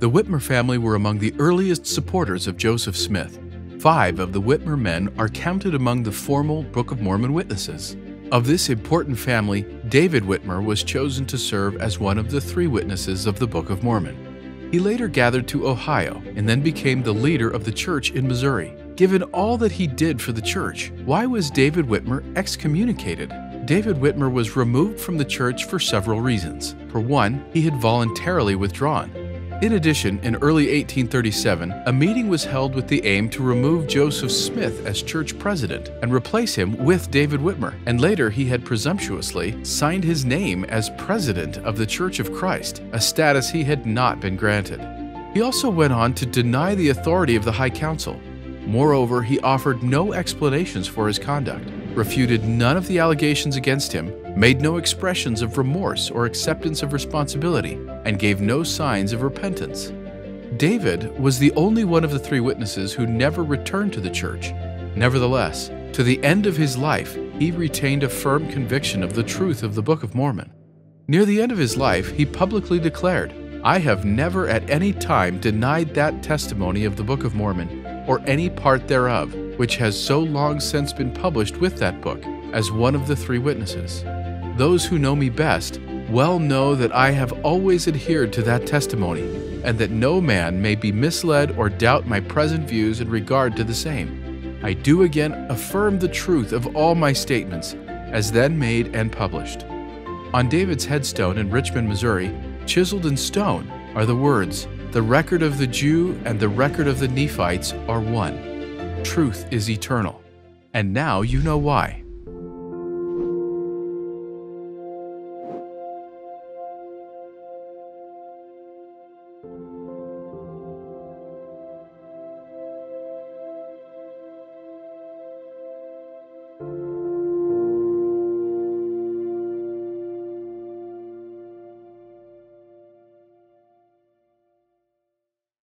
The Whitmer family were among the earliest supporters of Joseph Smith. Five of the Whitmer men are counted among the formal Book of Mormon witnesses. Of this important family, David Whitmer was chosen to serve as one of the three witnesses of the Book of Mormon. He later gathered to Ohio and then became the leader of the church in Missouri. Given all that he did for the church, why was David Whitmer excommunicated? David Whitmer was removed from the church for several reasons. For one, he had voluntarily withdrawn. In addition, in early 1837, a meeting was held with the aim to remove Joseph Smith as church president and replace him with David Whitmer, and later he had presumptuously signed his name as president of the Church of Christ, a status he had not been granted. He also went on to deny the authority of the High Council. Moreover, he offered no explanations for his conduct refuted none of the allegations against him, made no expressions of remorse or acceptance of responsibility, and gave no signs of repentance. David was the only one of the three witnesses who never returned to the church. Nevertheless, to the end of his life, he retained a firm conviction of the truth of the Book of Mormon. Near the end of his life, he publicly declared, I have never at any time denied that testimony of the Book of Mormon or any part thereof which has so long since been published with that book, as one of the three witnesses. Those who know me best well know that I have always adhered to that testimony, and that no man may be misled or doubt my present views in regard to the same. I do again affirm the truth of all my statements, as then made and published. On David's headstone in Richmond, Missouri, chiseled in stone, are the words, The record of the Jew and the record of the Nephites are one truth is eternal. And now you know why.